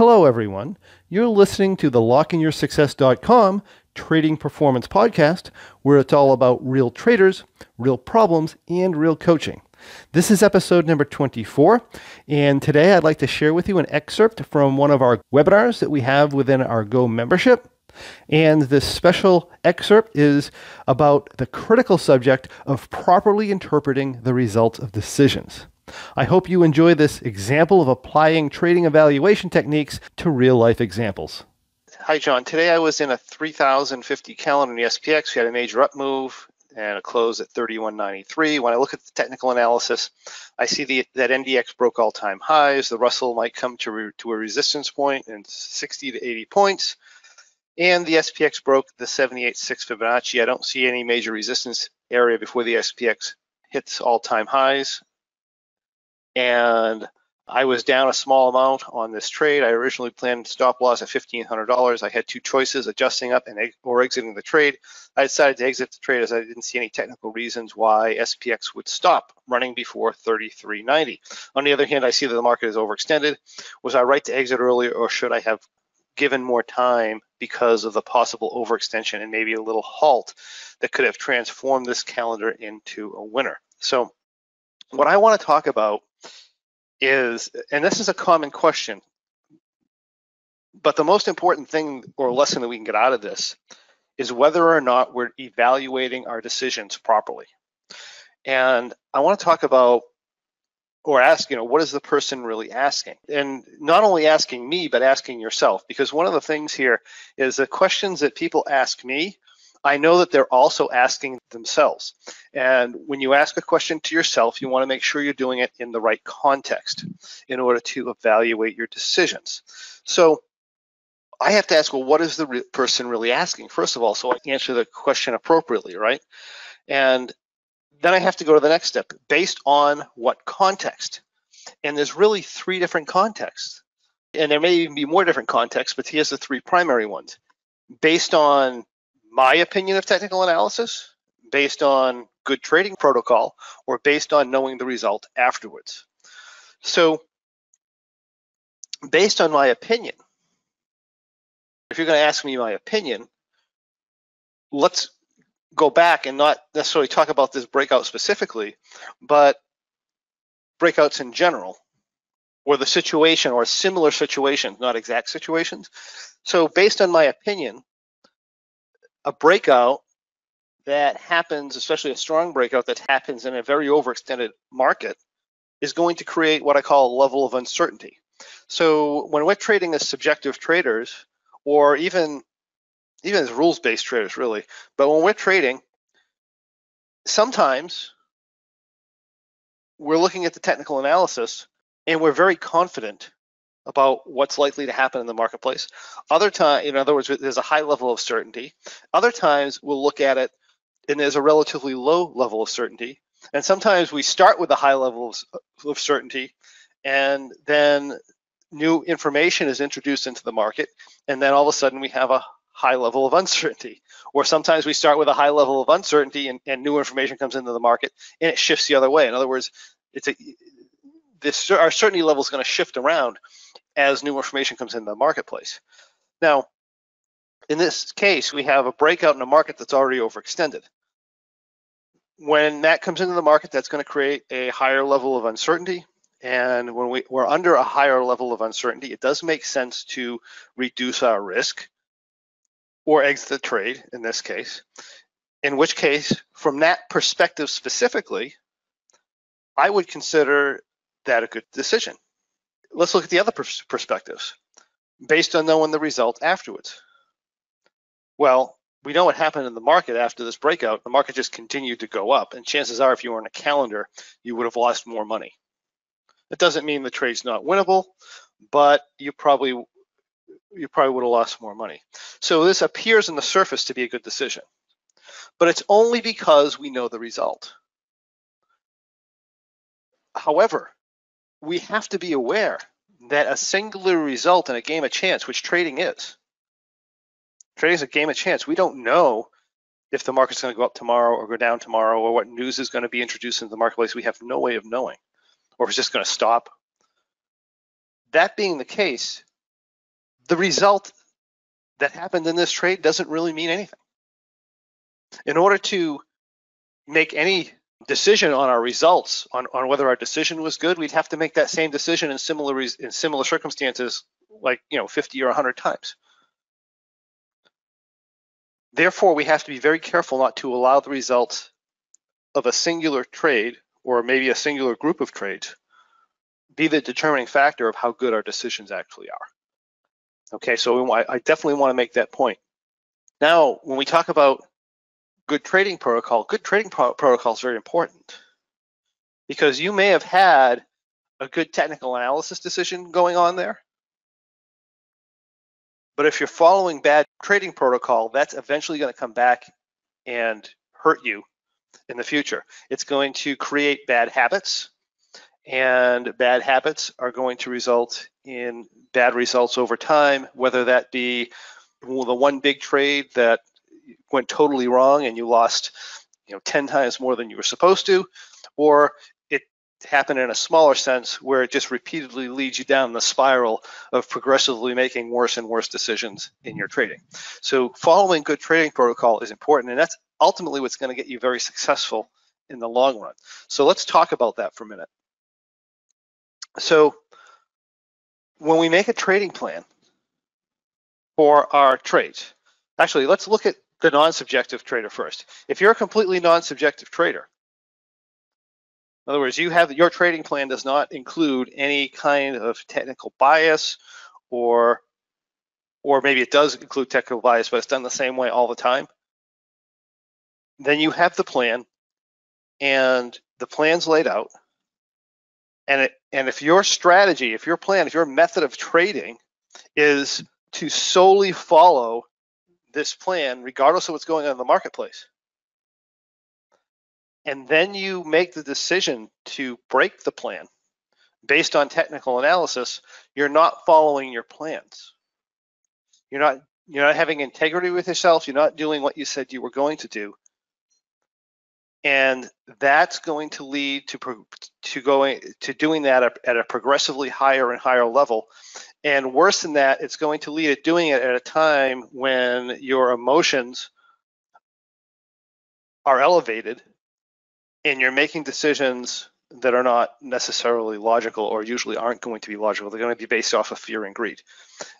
Hello, everyone. You're listening to the lockeinyoursuccess.com trading performance podcast, where it's all about real traders, real problems, and real coaching. This is episode number 24, and today I'd like to share with you an excerpt from one of our webinars that we have within our Go membership. And this special excerpt is about the critical subject of properly interpreting the results of decisions. I hope you enjoy this example of applying trading evaluation techniques to real life examples. Hi, John. Today I was in a 3050 calendar in the SPX. We had a major up move and a close at 3193. When I look at the technical analysis, I see the, that NDX broke all-time highs. The Russell might come to, re, to a resistance point in 60 to 80 points. And the SPX broke the 78.6 Fibonacci. I don't see any major resistance area before the SPX hits all-time highs and I was down a small amount on this trade. I originally planned stop loss at $1,500. I had two choices, adjusting up and or exiting the trade. I decided to exit the trade as I didn't see any technical reasons why SPX would stop running before 33.90. On the other hand, I see that the market is overextended. Was I right to exit earlier or should I have given more time because of the possible overextension and maybe a little halt that could have transformed this calendar into a winner? So what I want to talk about is, and this is a common question, but the most important thing or lesson that we can get out of this is whether or not we're evaluating our decisions properly. And I want to talk about or ask, you know, what is the person really asking? And not only asking me, but asking yourself, because one of the things here is the questions that people ask me I know that they're also asking themselves. And when you ask a question to yourself, you want to make sure you're doing it in the right context in order to evaluate your decisions. So I have to ask, well, what is the re- person really asking? First of all, so I answer the question appropriately, right? And then I have to go to the next step based on what context. And there's really three different contexts. And there may even be more different contexts, but here's the three primary ones. Based on my opinion of technical analysis based on good trading protocol or based on knowing the result afterwards. So based on my opinion, if you're going to ask me my opinion, let's go back and not necessarily talk about this breakout specifically, but breakouts in general, or the situation or similar situations, not exact situations. So based on my opinion, a breakout that happens, especially a strong breakout that happens in a very overextended market, is going to create what I call a level of uncertainty. So when we're trading as subjective traders, or even even as rules-based traders, really, but when we're trading, sometimes we're looking at the technical analysis and we're very confident about what's likely to happen in the marketplace. Other time, in other words, there's a high level of certainty. Other times we'll look at it and there's a relatively low level of certainty. And sometimes we start with a high level of, of certainty and then new information is introduced into the market and then all of a sudden we have a high level of uncertainty. Or sometimes we start with a high level of uncertainty and, and new information comes into the market and it shifts the other way. In other words, it's a this our certainty level is going to shift around as new information comes into the marketplace. Now, in this case, we have a breakout in a market that's already overextended. When that comes into the market, that's going to create a higher level of uncertainty. And when we, we're under a higher level of uncertainty, it does make sense to reduce our risk or exit the trade in this case. In which case, from that perspective specifically, I would consider that a good decision let's look at the other pers- perspectives based on knowing the result afterwards. Well, we know what happened in the market after this breakout. The market just continued to go up, and chances are, if you were in a calendar, you would have lost more money. It doesn't mean the trade's not winnable, but you probably you probably would have lost more money. So this appears on the surface to be a good decision, but it's only because we know the result. However, we have to be aware that a singular result in a game of chance, which trading is, trading is a game of chance. We don't know if the market's going to go up tomorrow or go down tomorrow or what news is going to be introduced into the marketplace. We have no way of knowing, or if it's just going to stop. That being the case, the result that happened in this trade doesn't really mean anything. In order to make any decision on our results, on, on whether our decision was good, we'd have to make that same decision in similar in similar circumstances, like you know, 50 or 100 times. Therefore, we have to be very careful not to allow the results of a singular trade or maybe a singular group of trades be the determining factor of how good our decisions actually are. Okay, so I definitely want to make that point. Now, when we talk about good trading protocol, good trading pro protocol is very important because you may have had a good technical analysis decision going on there. But if you're following bad trading protocol, that's eventually going to come back and hurt you in the future. It's going to create bad habits, and bad habits are going to result in bad results over time, whether that be the one big trade that went totally wrong and you lost you know 10 times more than you were supposed to or it happened in a smaller sense where it just repeatedly leads you down the spiral of progressively making worse and worse decisions in your trading. So following good trading protocol is important and that's ultimately what's going to get you very successful in the long run. So let's talk about that for a minute. So when we make a trading plan for our trades actually let's look at the non-subjective trader first. If you're a completely non-subjective trader, in other words, you have your trading plan does not include any kind of technical bias or or maybe it does include technical bias, but it's done the same way all the time. Then you have the plan and the plan's laid out. And it, and if your strategy, if your plan, if your method of trading is to solely follow this plan, regardless of what's going on in the marketplace. And then you make the decision to break the plan based on technical analysis, you're not following your plans. You're not you're not having integrity with yourself, you're not doing what you said you were going to do. And that's going to lead to to going to doing that at a progressively higher and higher level and worse than that, it's going to lead to doing it at a time when your emotions are elevated and you're making decisions that are not necessarily logical or usually aren't going to be logical. They're going to be based off of fear and greed.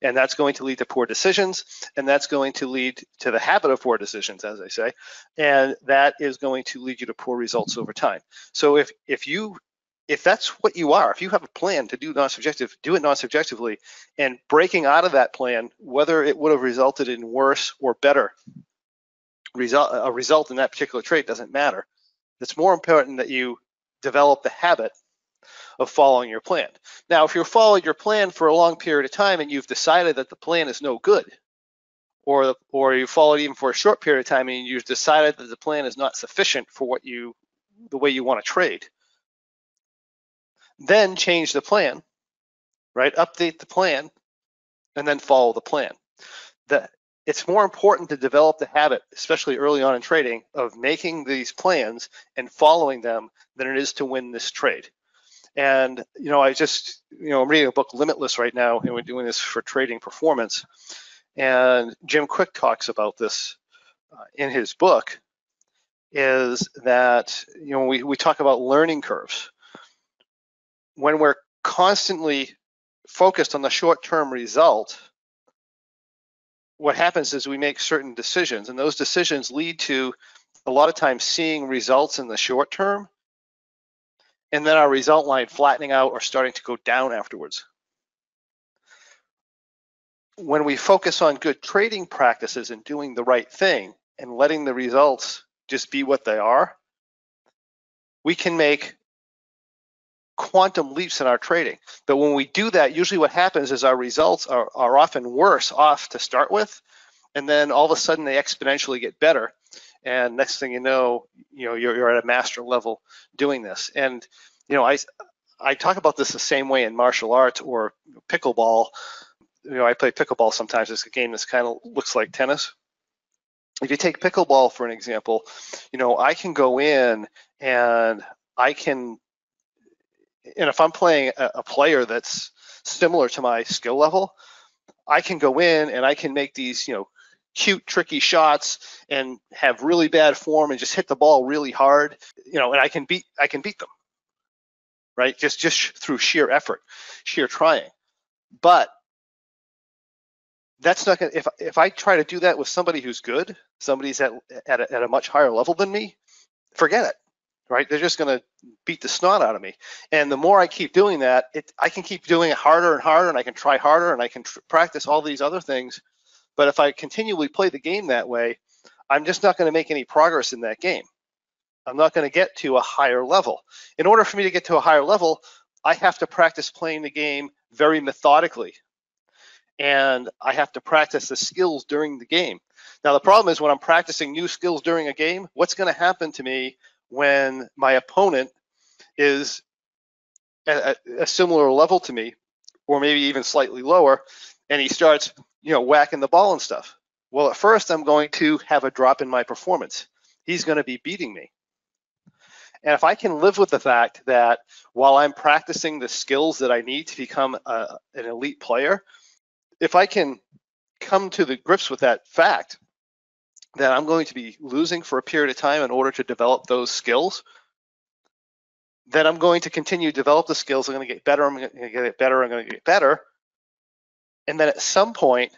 And that's going to lead to poor decisions. And that's going to lead to the habit of poor decisions, as I say. And that is going to lead you to poor results over time. So if, if you if that's what you are, if you have a plan to do non-subjective, do it non-subjectively, and breaking out of that plan, whether it would have resulted in worse or better result, a result in that particular trade doesn't matter. It's more important that you develop the habit of following your plan. Now, if you're following your plan for a long period of time and you've decided that the plan is no good, or or you followed even for a short period of time and you've decided that the plan is not sufficient for what you the way you want to trade, then change the plan, right? Update the plan and then follow the plan. The, it's more important to develop the habit, especially early on in trading, of making these plans and following them than it is to win this trade. And, you know, I just, you know, I'm reading a book, Limitless, right now, and we're doing this for trading performance. And Jim Kwik talks about this uh, in his book is that, you know, we, we talk about learning curves when we're constantly focused on the short-term result, what happens is we make certain decisions, and those decisions lead to a lot of times seeing results in the short term, and then our result line flattening out or starting to go down afterwards. When we focus on good trading practices and doing the right thing and letting the results just be what they are, we can make quantum leaps in our trading. But when we do that, usually what happens is our results are, are often worse off to start with, and then all of a sudden they exponentially get better. And next thing you know, you know you're, you're at a master level doing this. And you know, I I talk about this the same way in martial arts or pickleball. You know, I play pickleball sometimes. It's a game that kind of looks like tennis. If you take pickleball for an example, you know, I can go in and I can and if I'm playing a, a player that's similar to my skill level, I can go in and I can make these, you know, cute, tricky shots and have really bad form and just hit the ball really hard, you know, and I can beat I can beat them, right? Just just through sheer effort, sheer trying. But that's not gonna if if I try to do that with somebody who's good, somebody's at at a, at a much higher level than me, forget it right? They're just going to beat the snot out of me. And the more I keep doing that, it, I can keep doing it harder and harder, and I can try harder, and I can tr- practice all these other things. But if I continually play the game that way, I'm just not going to make any progress in that game. I'm not going to get to a higher level. In order for me to get to a higher level, I have to practice playing the game very methodically. And I have to practice the skills during the game. Now, the problem is when I'm practicing new skills during a game, what's going to happen to me when my opponent is at a similar level to me, or maybe even slightly lower, and he starts, you know, whacking the ball and stuff. Well, at first, I'm going to have a drop in my performance. He's going to be beating me. And if I can live with the fact that while I'm practicing the skills that I need to become a, an elite player, if I can come to the grips with that fact, that I'm going to be losing for a period of time in order to develop those skills, then I'm going to continue to develop the skills. I'm going to get better. I'm going to get better. I'm going to get better. And then at some point,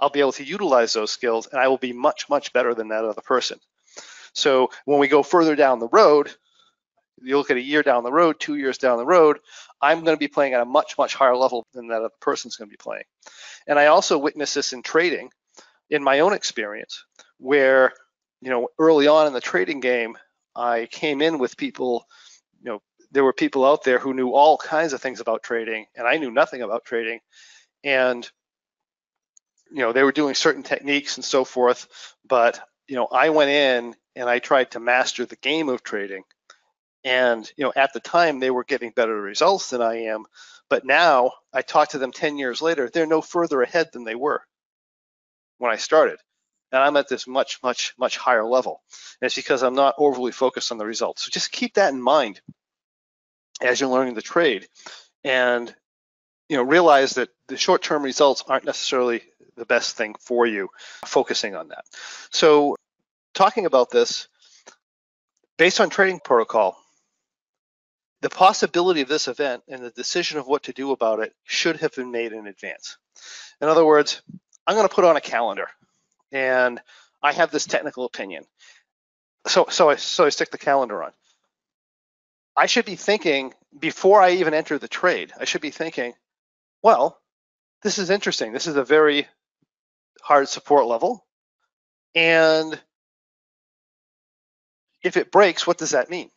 I'll be able to utilize those skills and I will be much, much better than that other person. So when we go further down the road, you look at a year down the road, two years down the road, I'm going to be playing at a much, much higher level than that other person's going to be playing. And I also witness this in trading in my own experience where you know early on in the trading game i came in with people you know there were people out there who knew all kinds of things about trading and i knew nothing about trading. And you know they were doing certain techniques and so forth but you know i went in and i tried to master the game of trading. And you know at the time they were getting better results than i am but now i talk to them 10 years later they're no further ahead than they were when i started and I'm at this much, much, much higher level. And it's because I'm not overly focused on the results. So just keep that in mind as you're learning the trade, and you know realize that the short-term results aren't necessarily the best thing for you. Focusing on that. So talking about this, based on trading protocol, the possibility of this event and the decision of what to do about it should have been made in advance. In other words, I'm going to put on a calendar and I have this technical opinion. So so I so I stick the calendar on. I should be thinking before I even enter the trade. I should be thinking, well, this is interesting. This is a very hard support level, and if it breaks, what does that mean?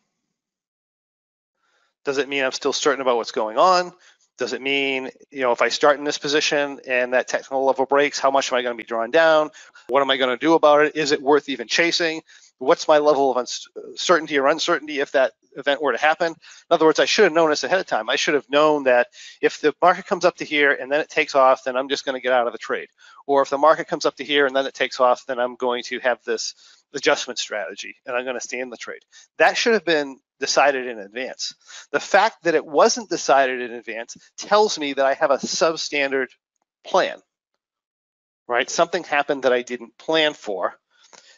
Does it mean I'm still certain about what's going on? Does it mean, you know, if I start in this position and that technical level breaks, how much am I going to be drawn down? What am I going to do about it? Is it worth even chasing? What's my level of uncertainty or uncertainty if that event were to happen? In other words, I should have known this ahead of time. I should have known that if the market comes up to here and then it takes off, then I'm just going to get out of the trade. Or if the market comes up to here and then it takes off, then I'm going to have this adjustment strategy and I'm going to stay in the trade. That should have been decided in advance. The fact that it wasn't decided in advance tells me that I have a substandard plan, right? Something happened that I didn't plan for.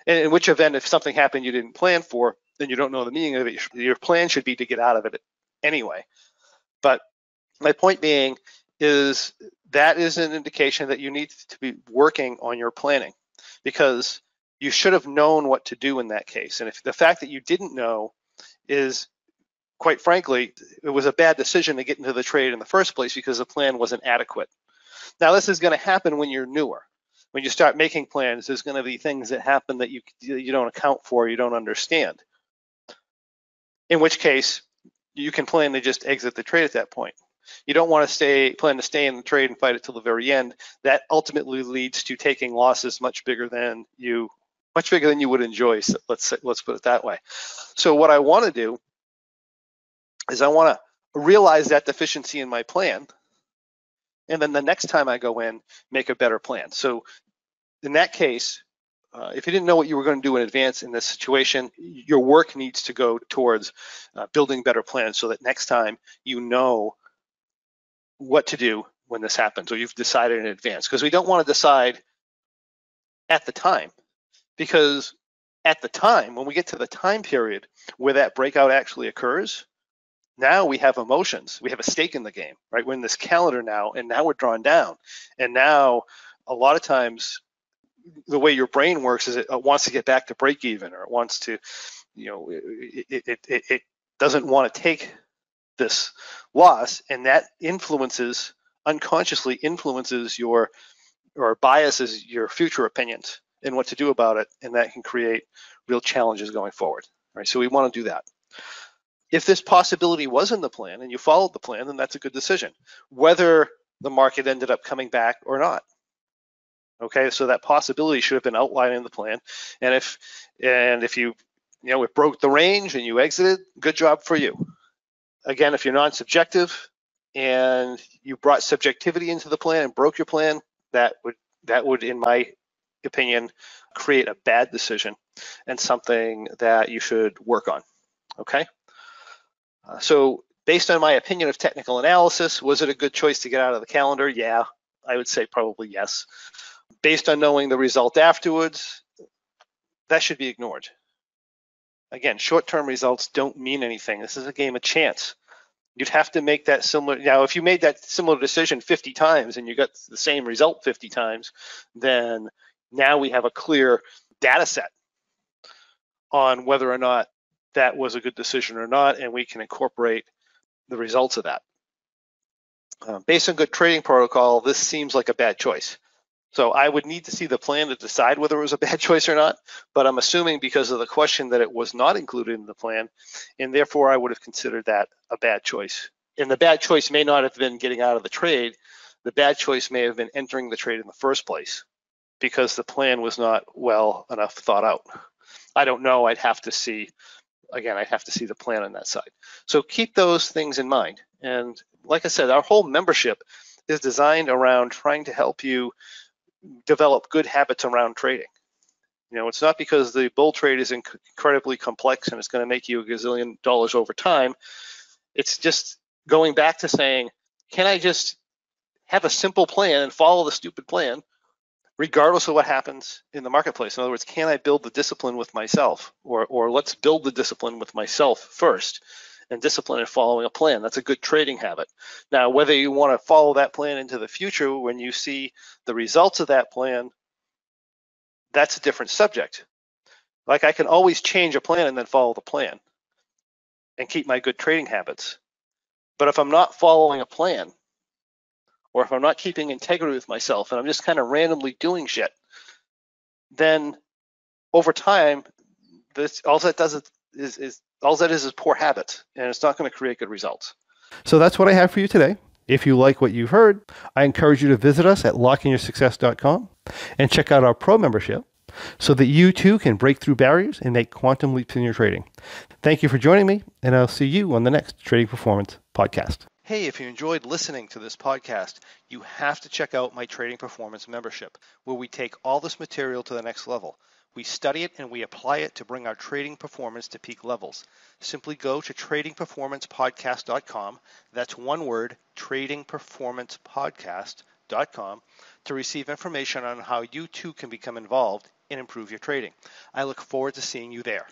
And in which event, if something happened you didn't plan for, then you don't know the meaning of it. Your plan should be to get out of it anyway. But my point being is that is an indication that you need to be working on your planning because you should have known what to do in that case. And if the fact that you didn't know is quite frankly, it was a bad decision to get into the trade in the first place because the plan wasn't adequate. Now, this is going to happen when you're newer. When you start making plans, there's going to be things that happen that you you don't account for, you don't understand. In which case, you can plan to just exit the trade at that point. You don't want to stay plan to stay in the trade and fight it till the very end. That ultimately leads to taking losses much bigger than you much bigger than you would enjoy. So let's say, let's put it that way. So what I want to do is I want to realize that deficiency in my plan, and then the next time I go in, make a better plan. So in that case, uh, if you didn't know what you were going to do in advance in this situation, your work needs to go towards uh, building better plans so that next time you know what to do when this happens or you've decided in advance because we don't want to decide at the time because at the time when we get to the time period where that breakout actually occurs now we have emotions. We have a stake in the game right? We're in this calendar now and now we're drawn down. And now a lot of times the way your brain works is it wants to get back to break even or it wants to you know it, it, it, it doesn't want to take this loss and that influences unconsciously influences your or biases your future opinions and what to do about it and that can create real challenges going forward. Right so we want to do that. If this possibility was in the plan and you followed the plan then that's a good decision whether the market ended up coming back or not. Okay so that possibility should have been outlined in the plan and if and if you you know it broke the range and you exited good job for you. Again if you're non-subjective and you brought subjectivity into the plan and broke your plan, that would that would, in my opinion, create a bad decision and something that you should work on. Okay. Uh, so based on my opinion of technical analysis, was it a good choice to get out of the calendar? Yeah, I would say probably yes. Based on knowing the result afterwards, that should be ignored. Again, short-term results don't mean anything. This is a game of chance you'd have to make that similar. Now, if you made that similar decision 50 times and you got the same result 50 times, then now we have a clear data set on whether or not that was a good decision or not, and we can incorporate the results of that. Uh, based on good trading protocol, this seems like a bad choice. So I would need to see the plan to decide whether it was a bad choice or not, but I'm assuming because of the question that it was not included in the plan, and therefore I would have considered that a bad choice. And the bad choice may not have been getting out of the trade. The bad choice may have been entering the trade in the first place because the plan was not well enough thought out. I don't know. I'd have to see, again, I'd have to see the plan on that side. So keep those things in mind. And like I said, our whole membership is designed around trying to help you develop good habits around trading. You know, it's not because the bull trade is inc- incredibly complex and it's going to make you a gazillion dollars over time. It's just going back to saying, can I just have a simple plan and follow the stupid plan, regardless of what happens in the marketplace? In other words, can I build the discipline with myself, or or let's build the discipline with myself first, and discipline in following a plan. That's a good trading habit. Now, whether you want to follow that plan into the future when you see the results of that plan, that's a different subject. Like I can always change a plan and then follow the plan and keep my good trading habits. But if I'm not following a plan, or if I'm not keeping integrity with myself and I'm just kind of randomly doing shit, then over time, this all that does is, is, all that is is poor habits, and it's not going to create good results. So that's what I have for you today. If you like what you've heard, I encourage you to visit us at lockeinyoursuccess.com and check out our pro membership so that you too can break through barriers and make quantum leaps in your trading. Thank you for joining me, and I'll see you on the next Trading Performance podcast. Hey, if you enjoyed listening to this podcast, you have to check out my Trading Performance membership, where we take all this material to the next level. We study it and we apply it to bring our trading performance to peak levels. Simply go to tradingperformancepodcast.com. That's one word, tradingperformancepodcast.com, to receive information on how you too can become involved and improve your trading. I look forward to seeing you there.